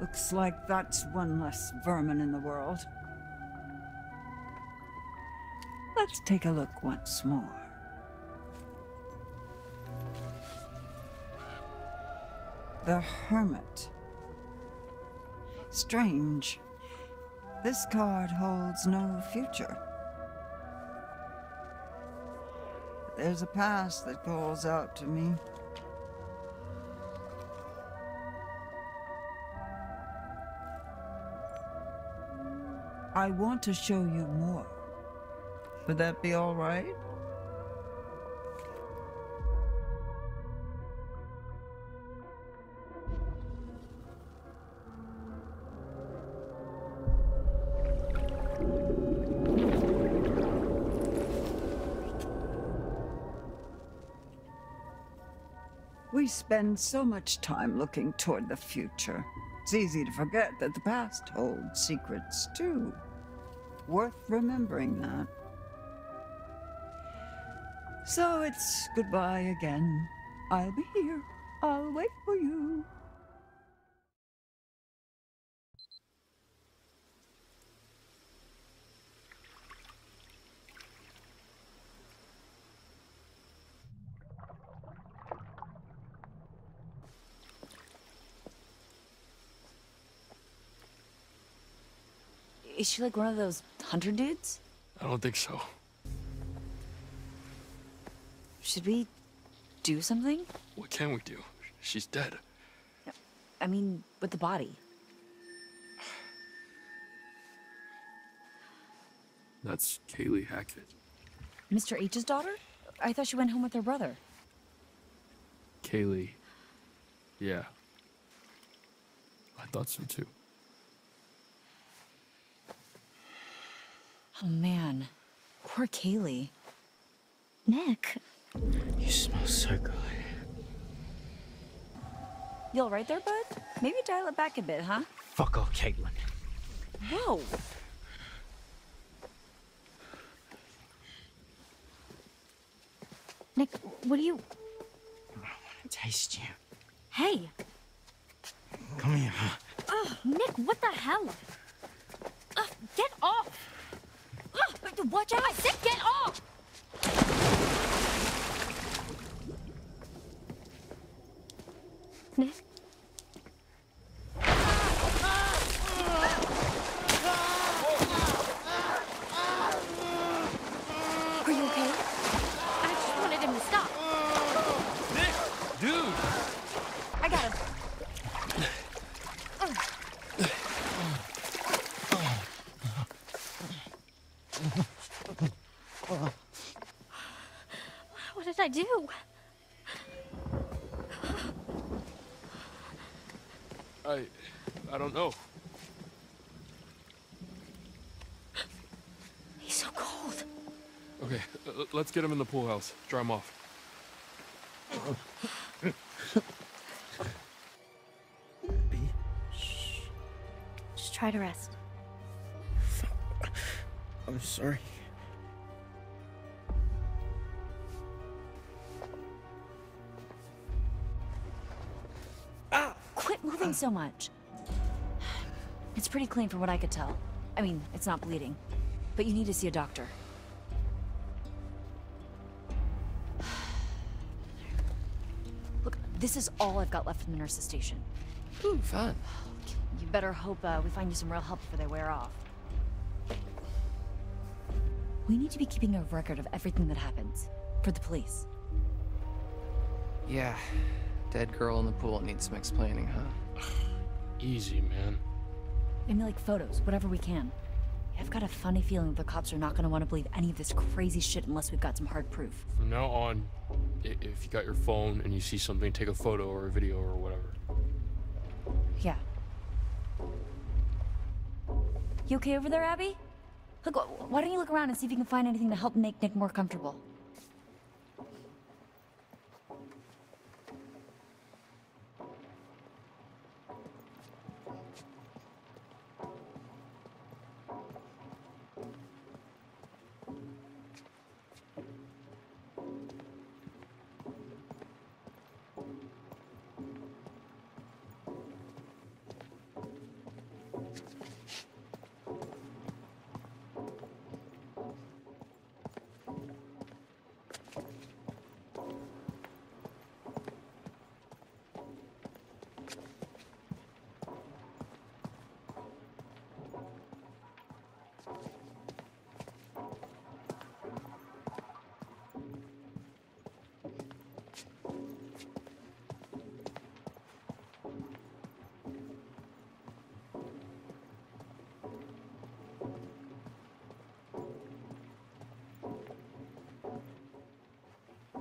Looks like that's one less vermin in the world. Let's take a look once more. The Hermit. Strange. This card holds no future. There's a past that calls out to me. I want to show you more. Would that be all right? We spend so much time looking toward the future. It's easy to forget that the past holds secrets too. Worth remembering that. So it's goodbye again. I'll be here. I'll wait for you. Is she like one of those hunter dudes? I don't think so. Should we do something? What can we do? She's dead. I mean, with the body. That's Kaylee Hackett. Mr. H's daughter? I thought she went home with her brother. Kaylee. Yeah. I thought so too. Oh man, poor Kaylee. Nick, You smell so good. You all right there, bud? Maybe dial it back a bit, huh? Fuck off, Kaitlyn. Whoa. Nick, what are you? I want to Taste you. Hey, Come here. Ugh, Nick, what the hell? Ugh, get off! Ugh, watch out! I said get off! Nick? Are you okay? I just wanted him to stop. Nick! Dude! I got him. What did I do? I... I don't know. He's so cold. Okay, uh, let's get him in the pool house. Dry him off. B. Just try to rest. I'm sorry. Ah quit moving so much. It's pretty clean from what I could tell. I mean, it's not bleeding. But you need to see a doctor. Look, this is all I've got left from the nurse's station. Ooh, fun. You better hope uh, we find you some real help before they wear off. We need to be keeping a record of everything that happens. For the police. Yeah. Dead girl in the pool needs some explaining, huh? Easy, man. Maybe like photos, whatever we can. I've got a funny feeling the cops are not gonna want to believe any of this crazy shit unless we've got some hard proof. From now on, if you got your phone and you see something, take a photo or a video or whatever. Yeah. You okay over there, Abi? Look, why don't you look around and see if you can find anything to help make Nick more comfortable?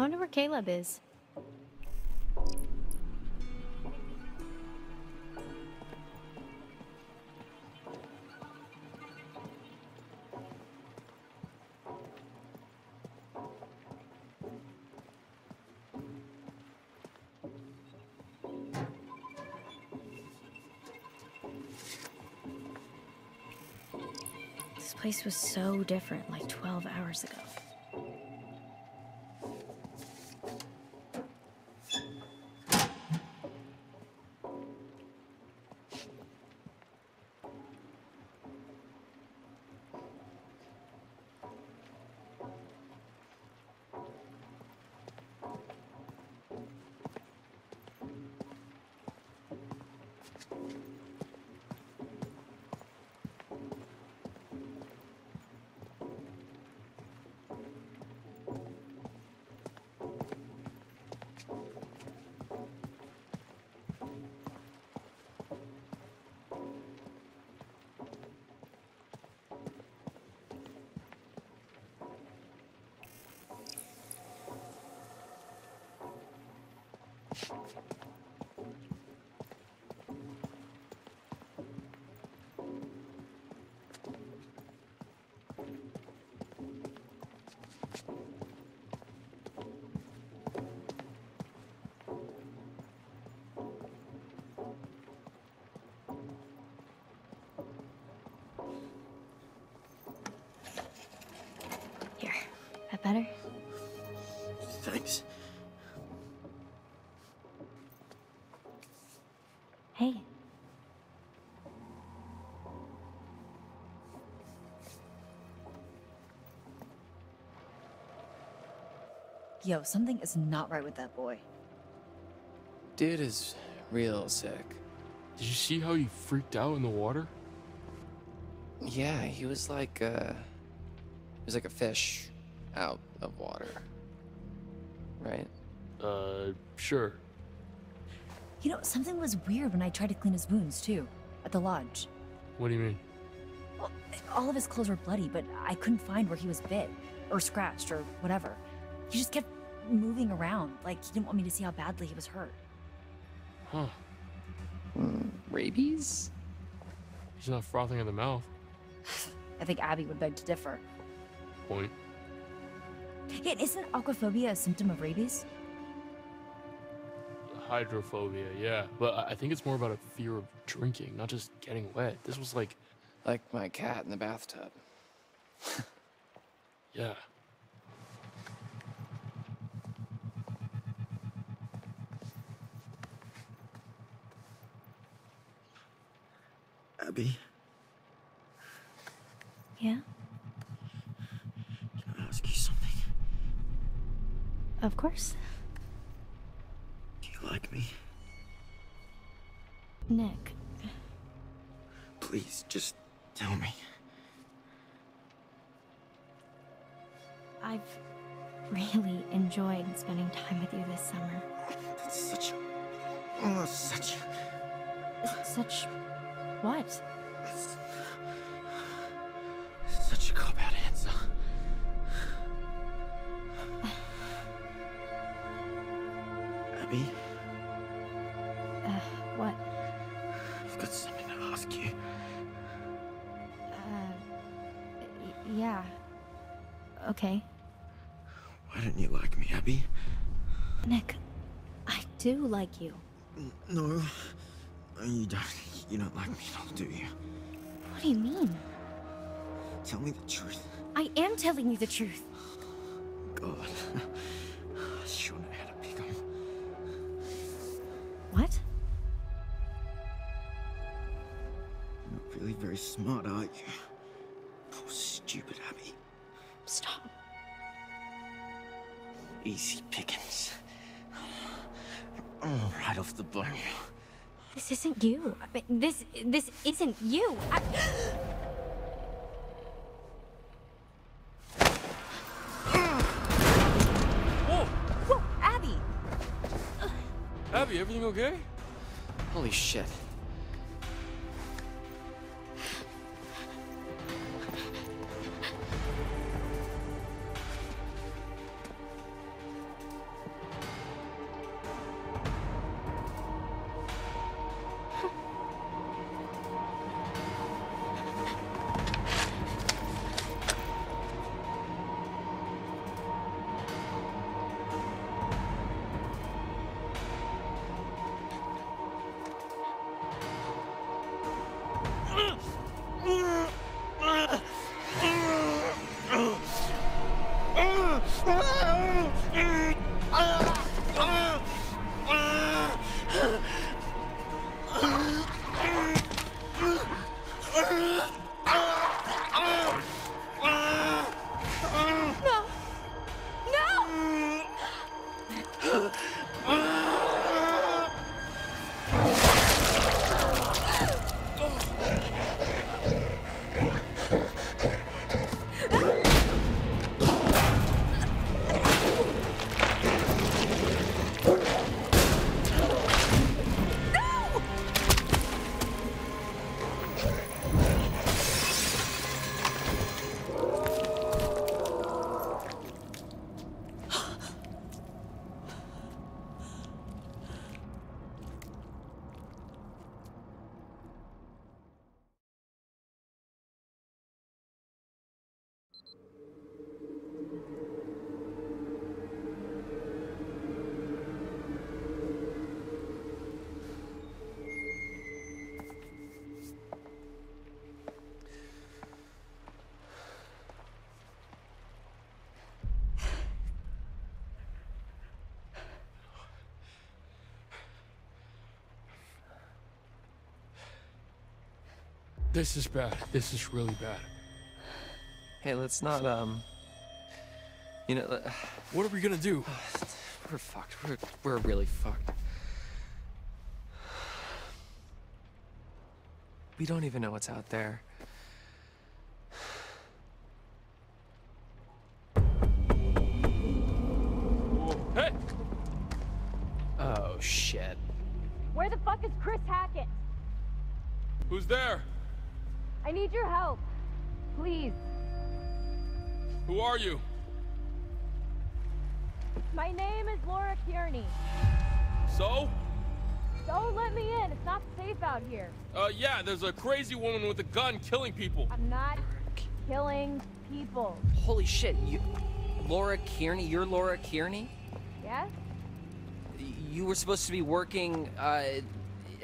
Wonder where Caleb is. This place was so different like 12 hours ago. Here, that better? Yo, something is not right with that boy. Dude is real sick. Did you see how he freaked out in the water? Yeah, he was like uh he was like a fish out of water. Right? Uh, sure. You know, something was weird when I tried to clean his wounds, too, at the lodge. What do you mean? Well, all of his clothes were bloody, but I couldn't find where he was bit, or scratched, or whatever. He just kept moving around, like he didn't want me to see how badly he was hurt. Huh. Mm, rabies? He's not frothing at the mouth. I think Abi would beg to differ. Point. Yeah, isn't aquaphobia a symptom of rabies? Hydrophobia, yeah. But I I think it's more about a fear of drinking, not just getting wet. This was like, Like my cat in the bathtub. yeah. Abi, yeah? can I ask you something? Of course. Do you like me? Nick, Please, just tell me. I've really enjoyed spending time with you this summer. That's such a. Oh, such a. Such. What? Such a cop out answer. Abi, Uh, what? I've got something to ask you. Uh. Yeah. Okay. Why don't you like me, Abi? Nick, I do like you. N- No. No, You don't. You don't like me at all, do you? What do you mean? Tell me the truth. I am telling you the truth. God. I sure know how to pick 'em. What? You're not really very smart, are you? Poor stupid Abi. Stop. Easy pickings. Right off the bone. This isn't you. I mean, this this isn't you. I... Whoa! Whoa, Abi! Abi, everything okay? Holy shit. No! No! Ah, ah, ah. This is bad. This is really bad. Hey, let's not, um. You know, let- What are we gonna do? we're fucked. We're, we're really fucked. We don't even know what's out there. Hey! Oh, shit. Where the fuck is Chris Hackett? Who's there? I need your help. Please. Who are you? My name is Laura Kearney. So? Don't let me in. It's not safe out here. Uh, yeah, there's a crazy woman with a gun killing people. I'm not killing people. Holy shit, you. Laura Kearney? You're Laura Kearney? Yes? You were supposed to be working, uh,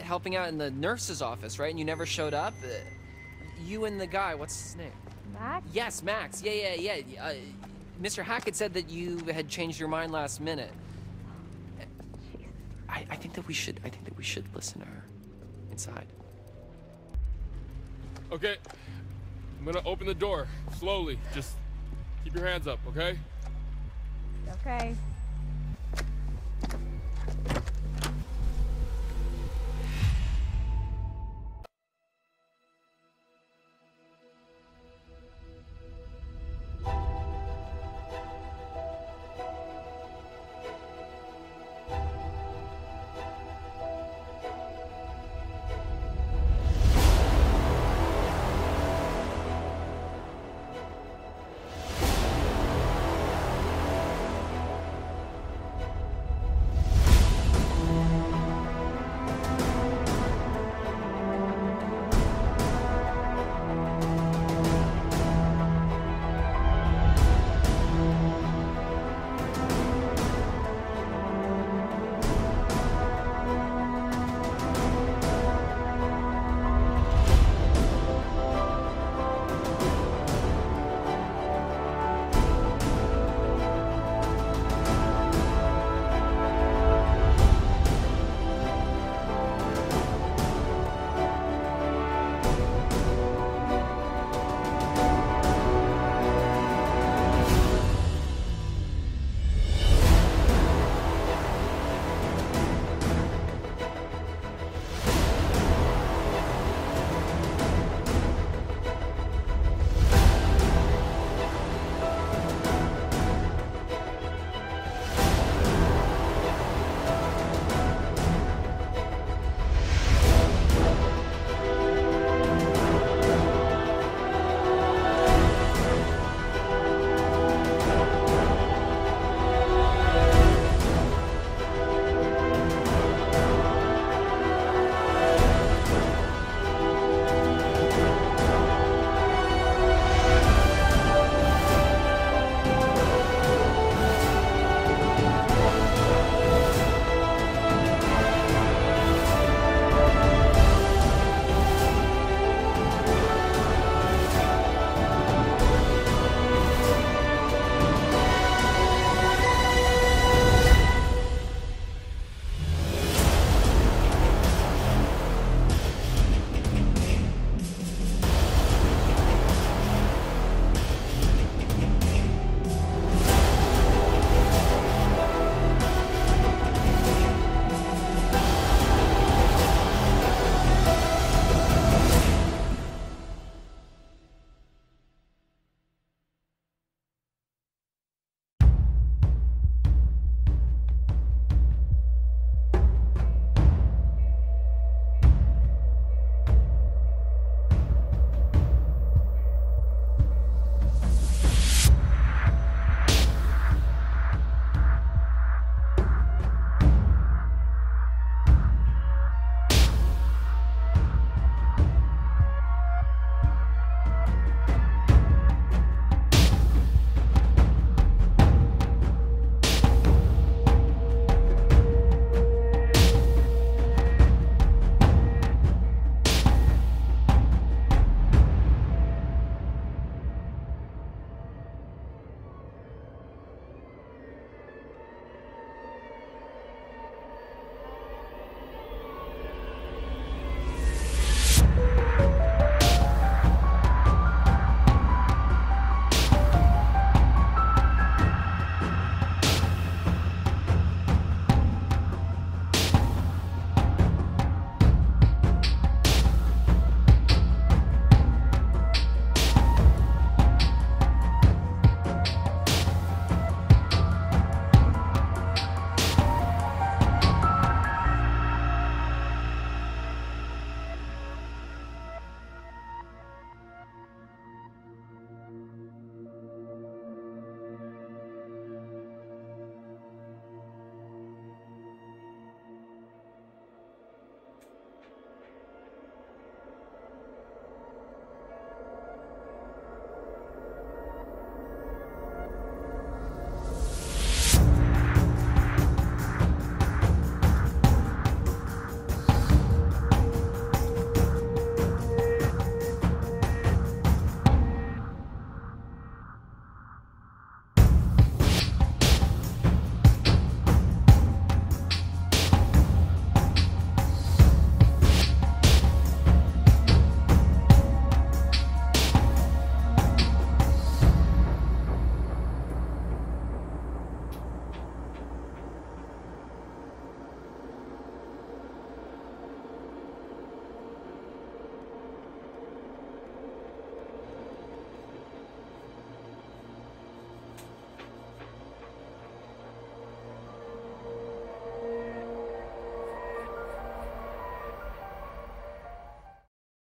helping out in the nurse's office, right? And you never showed up? you and the guy, what's his name? Max? Yes, Max. Yeah, yeah, yeah. Uh, Mr. Hackett said that you had changed your mind last minute. I, I think that we should, I think that we should listen to her inside. Okay, I'm gonna open the door slowly. Just keep your hands up, okay? Okay.